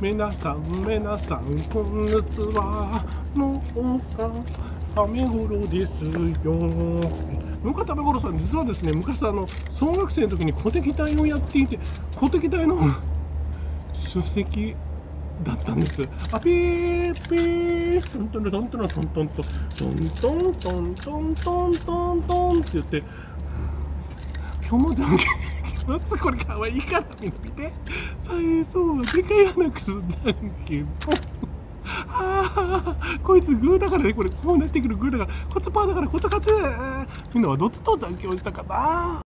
皆さん皆さんこんにちは農家雨頃ですよ農家食べ頃さん実はですね昔あの小学生の時に鼓笛隊をやっていて鼓笛隊の出席だったんです。あピーピートントントントントントントントントントントントントントンって言って今日もじゃちょっとこれかわいいから見て。最そうでかい穴くすんだけどああこいつグーだからね。これこうなってくるグーだから。コツパーだからコツカツみんなはどっちと妥協したかな。